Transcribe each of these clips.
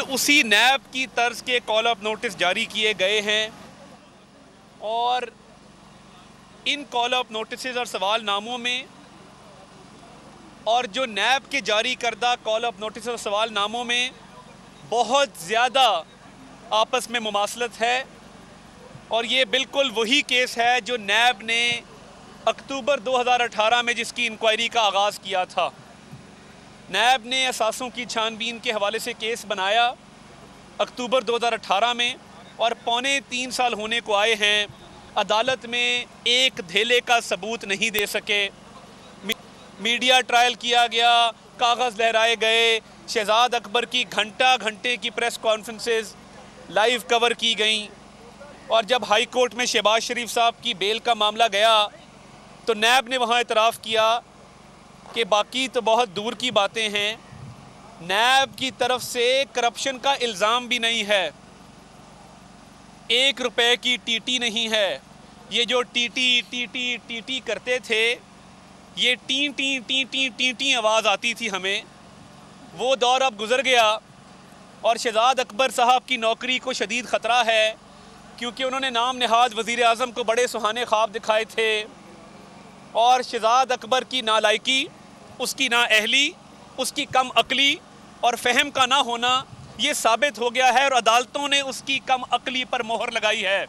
उसी नैब की तर्ज के कॉल अप नोटिस जारी किए गए हैं। और इन कॉल अप नोटिस और सवाल नामों में और जो नैब के जारी करदा कॉल अप नोटिस और सवाल नामों में बहुत ज़्यादा आपस में मुमासलत है। और ये बिल्कुल वही केस है जो नैब ने अक्टूबर 2018 में जिसकी इंक्वायरी का आगाज़ किया था। नैब ने असासों की छानबीन के हवाले से केस बनाया अक्टूबर 2018 में और पौने तीन साल होने को आए हैं। अदालत में एक धेले का सबूत नहीं दे सके। मीडिया ट्रायल किया गया, कागज़ लहराए गए, शहजाद अकबर की घंटा घंटे की प्रेस कॉन्फ्रेंसेस लाइव कवर की गई। और जब हाई कोर्ट में शहबाज शरीफ साहब की बेल का मामला गया तो नैब ने वहाँ इतराफ़ किया कि बाकी तो बहुत दूर की बातें हैं। नैब की तरफ़ से करप्शन का इल्ज़ाम भी नहीं है। एक रुपए की टीटी नहीं है। ये जो टीटी टीटी टीटी करते थे, ये टी टी टी टी टी टी आवाज़ आती थी हमें। वो दौर अब गुज़र गया और शहजाद अकबर साहब की नौकरी को शदीद ख़तरा है, क्योंकि उन्होंने नाम नहाज वज़ी अजम को बड़े सुहाने ख्वाब दिखाए थे और शहजाद अकबर की नालायकी उसकी ना अहली, उसकी कम अकली और फहम का ना होना, ये साबित हो गया है और अदालतों ने उसकी कम अकली पर मोहर लगाई है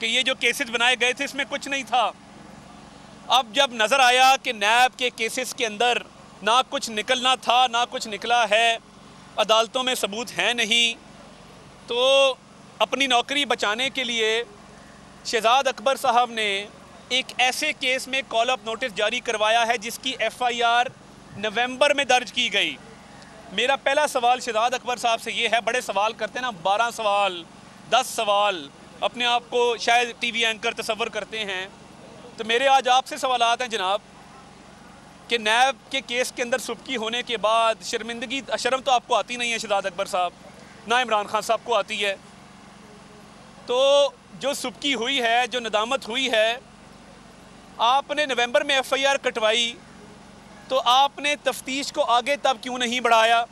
कि ये जो केसेस बनाए गए थे, इसमें कुछ नहीं था। अब जब नज़र आया कि नैब के केसेस के अंदर ना कुछ निकलना था, ना कुछ निकला है, अदालतों में सबूत है नहीं तो अपनी नौकरी बचाने के लिए शहजाद अकबर साहब ने एक ऐसे केस में कॉल अप नोटिस जारी करवाया है जिसकी एफआईआर नवंबर में दर्ज की गई। मेरा पहला सवाल शहजाद अकबर साहब से ये है, बड़े सवाल करते हैं ना, बारह सवाल, दस सवाल, अपने आप को शायद टीवी एंकर तस्वर करते हैं। तो मेरे आज आपसे सवाल हैं जनाब, कि नैब के केस के अंदर सुबकी होने के बाद शर्मिंदगी, शर्म तो आपको आती नहीं है शहजाद अकबर साहब, ना इमरान खान साहब को आती है। तो जो सुबकी हुई है, जो नदामत हुई है आपने नवंबर में एफआईआर कटवाई तो आपने तफ्तीश को आगे तब क्यों नहीं बढ़ाया?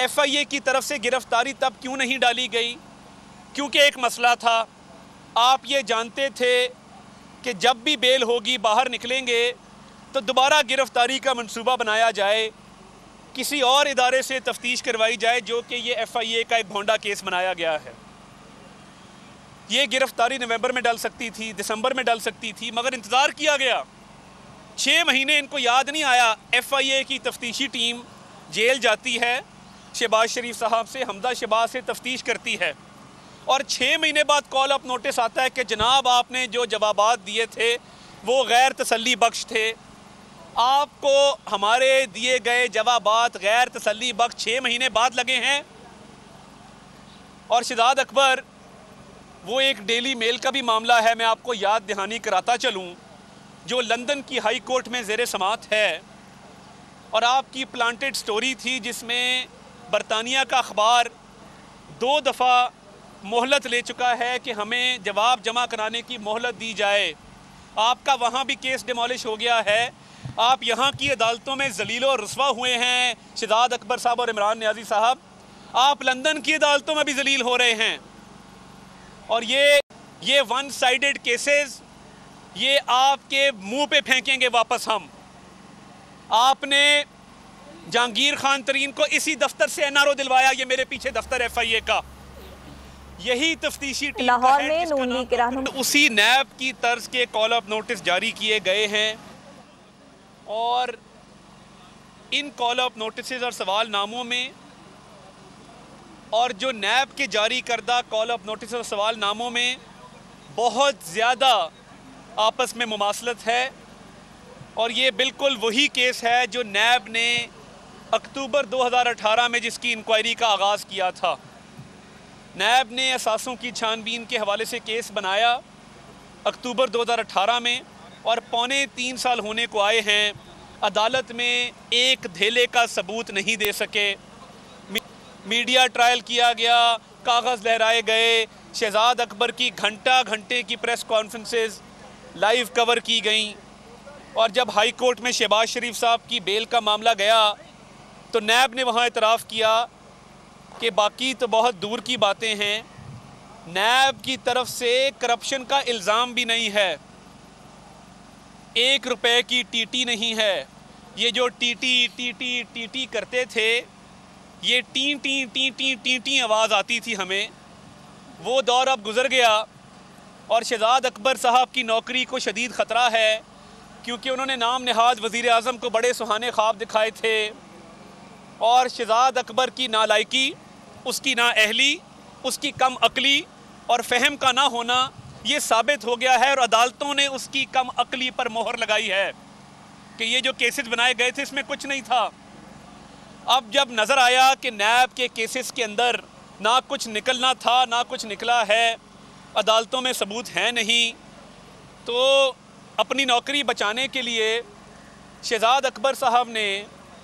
एफआईए की तरफ़ से गिरफ्तारी तब क्यों नहीं डाली गई? क्योंकि एक मसला था। आप ये जानते थे कि जब भी बेल होगी, बाहर निकलेंगे तो दोबारा गिरफ्तारी का मंसूबा बनाया जाए। किसी और इदारे से तफ्तीश करवाई जाए, जो कि ये एफआईए का एक भोंडा केस बनाया गया है। ये गिरफ्तारी नवंबर में डल सकती थी, दिसंबर में डल सकती थी, मगर इंतज़ार किया गया। छः महीने इनको याद नहीं आया। एफआईए की तफ्तीशी टीम जेल जाती है। शहबाज शरीफ साहब से, हमदा शहबाज से तफ्तीश करती है। और छः महीने बाद कॉल अप नोटिस आता है कि जनाब आपने जो जवाब दिए थे, वो गैर तसली बख्श थे। आपको हमारे दिए गए जवाब गैर तसली बख्श छः महीने बाद लगे हैं। और शहजाद अकबर वो एक डेली मेल का भी मामला है, मैं आपको याद दहानी कराता चलूँ, जो लंदन की हाई कोर्ट में जेर समात है और आपकी प्लांटेड स्टोरी थी जिसमें बरतानिया का अखबार दो दफ़ा मोहलत ले चुका है कि हमें जवाब जमा कराने की मोहलत दी जाए। आपका वहाँ भी केस डिमोलिश हो गया है। आप यहाँ की अदालतों में जलील रसवा हुए हैं शहजाद अकबर साहब और इमरान न्याजी साहब। आप लंदन की अदालतों में भी जलील हो रहे हैं। और ये ये वन साइडेड केसेस ये आपके मुँह पे फेंकेंगे वापस हम। आपने जहांगीर खान तरीन को इसी दफ्तर से एनआरओ दिलवाया ये मेरे पीछे दफ्तर एफआईए का। यही तफ्तीशी टीम लाहौर में नून लीग उसी नैब की तर्ज के कॉल अप नोटिस जारी किए गए हैं। और इन कॉल अप नोटिस और सवाल नामों में और जो नैब के जारी करदा कॉल अप नोटिस और सवाल नामों में बहुत ज़्यादा आपस में मुमासलत है। और ये बिल्कुल वही केस है जो नैब ने अक्टूबर 2018 में जिसकी इंक्वायरी का आगाज़ किया था। नैब ने असासों की छानबीन के हवाले से केस बनाया अक्टूबर 2018 में और पौने तीन साल होने को आए हैं, अदालत में एक धेले का सबूत नहीं दे सके। मीडिया ट्रायल किया गया, कागज़ लहराए गए, शहजाद अकबर की घंटा घंटे की प्रेस कॉन्फ्रेंसेस लाइव कवर की गई। और जब हाई कोर्ट में शहबाज शरीफ साहब की बेल का मामला गया तो नैब ने वहाँ इतराफ़ किया कि बाकी तो बहुत दूर की बातें हैं। नैब की तरफ़ से करप्शन का इल्ज़ाम भी नहीं है। एक रुपए की टीटी नहीं है। ये जो टीटी टीटी टीटी करते थे ये टी टी टी टी टी टी आवाज़ आती थी हमें। वो दौर अब गुज़र गया और शहजाद अकबर साहब की नौकरी को शदीद ख़तरा है, क्योंकि उन्होंने नाम नहाज वज़ी अजम को बड़े सुहाने ख्वाब दिखाए थे और शहजाद अकबर की नालायकी, उसकी नाअहली उसकी कम अकली और फहम का ना होना, ये साबित हो गया है और अदालतों ने उसकी कम अकली पर मोहर लगाई है कि ये जो केसेस बनाए गए थे, इसमें कुछ नहीं था। अब जब नज़र आया कि नैब के केसेस के अंदर ना कुछ निकलना था, ना कुछ निकला है, अदालतों में सबूत हैं नहीं तो अपनी नौकरी बचाने के लिए शहजाद अकबर साहब ने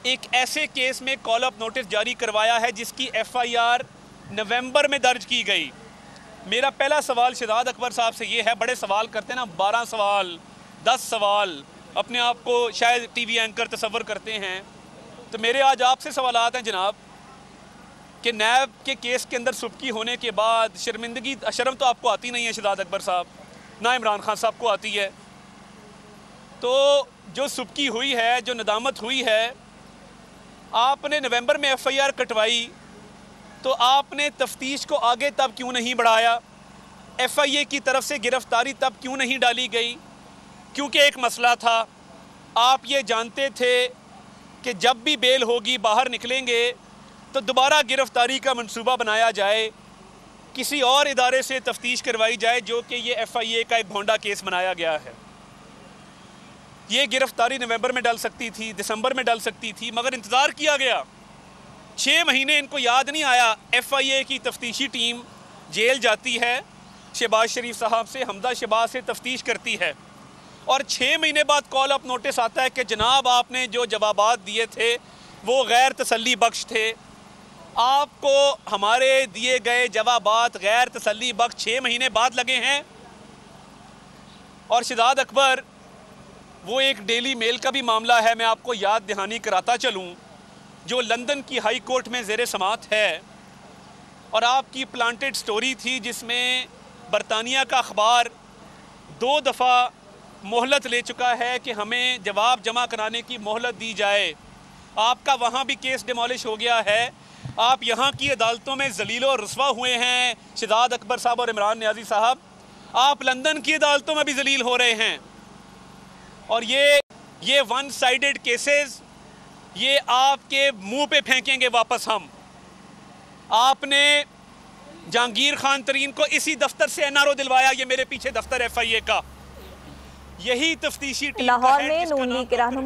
एक ऐसे केस में कॉल अप नोटिस जारी करवाया है जिसकी एफआईआर नवंबर में दर्ज की गई। मेरा पहला सवाल शहजाद अकबर साहब से ये है, बड़े सवाल करते हैं ना, बारह सवाल, दस सवाल, अपने आप को शायद टीवी एंकर तस्वर करते हैं। तो मेरे आज आपसे सवाल हैं जनाब, कि नैब के केस के अंदर सुबकी होने के बाद शर्मिंदगी, शर्म तो आपको आती नहीं है शहजाद अकबर साहब, ना इमरान खान साहब को आती है। तो जो सुबकी हुई है, जो नदामत हुई है, आपने नवंबर में एफआईआर कटवाई तो आपने तफ्तीश को आगे तब क्यों नहीं बढ़ाया? एफआईए की तरफ़ से गिरफ्तारी तब क्यों नहीं डाली गई? क्योंकि एक मसला था, आप ये जानते थे कि जब भी बेल होगी, बाहर निकलेंगे तो दोबारा गिरफ़्तारी का मंसूबा बनाया जाए। किसी और इदारे से तफ्तीश करवाई जाए, जो कि ये एफ़ आई ए का एक भोंडा केस बनाया गया है। ये गिरफ़्तारी नवंबर में डल सकती थी, दिसंबर में डल सकती थी, मगर इंतज़ार किया गया। छः महीने इनको याद नहीं आया एफ़ आई ए की तफ्तीशी टीम जेल जाती है। शहबाज शरीफ साहब से हमदा शहबाज से तफ्तीश करती है। और छः महीने बाद कॉल अप नोटिस आता है कि जनाब आपने जो जवाब दिए थे, वो गैर तसली बख्श थे। आपको हमारे दिए गए जवाब गैर तसली बख्श छः महीने बाद लगे हैं। और शिदाद अकबर, वो एक डेली मेल का भी मामला है, मैं आपको याद दहानी कराता चलूँ, जो लंदन की हाई कोर्ट में जेर समात है। और आपकी प्लांटेड स्टोरी थी जिसमें बरतानिया का अखबार दो दफ़ा मोहलत ले चुका है कि हमें जवाब जमा कराने की मोहलत दी जाए। आपका वहाँ भी केस डिमोलिश हो गया है। आप यहाँ की अदालतों में जलील रसवा हुए हैं, शिदाद अकबर साहब और इमरान न्याजी साहब। आप लंदन की अदालतों में भी जलील हो रहे हैं। और ये ये वन साइडेड केसेस ये आपके मुँह पे फेंकेंगे वापस हम। आपने जहांगीर खान तरीन को इसी दफ्तर से एनआरओ दिलवाया, ये मेरे पीछे दफ्तर एफ़ आई ए का। यही तफ्तीशी लाहौर में नून लीग के रहनुमा